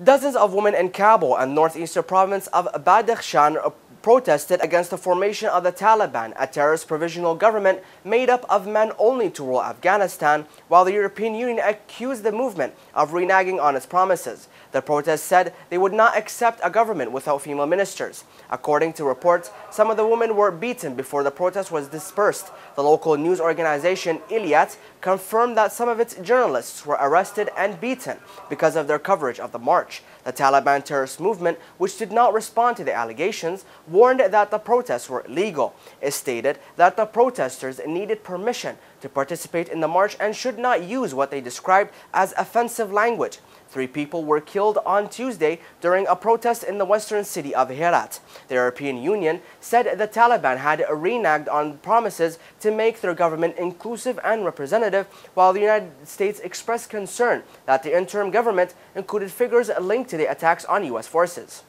Dozens of women in Kabul and northeastern province of Badakhshan protested against the formation of the Taliban, a terrorist provisional government made up of men only to rule Afghanistan, while the European Union accused the movement of reneging on its promises. The protest said they would not accept a government without female ministers. According to reports, some of the women were beaten before the protest was dispersed. The local news organization Ettelaat confirmed that some of its journalists were arrested and beaten because of their coverage of the march. The Taliban terrorist movement, which did not respond to the allegations, warned that the protests were illegal. It stated that the protesters needed permission to participate in the march and should not use what they described as offensive language. Three people were killed on Tuesday during a protest in the western city of Herat. The European Union said the Taliban had reneged on promises to make their government inclusive and representative, while the United States expressed concern that the interim government included figures linked to the attacks on U.S. forces.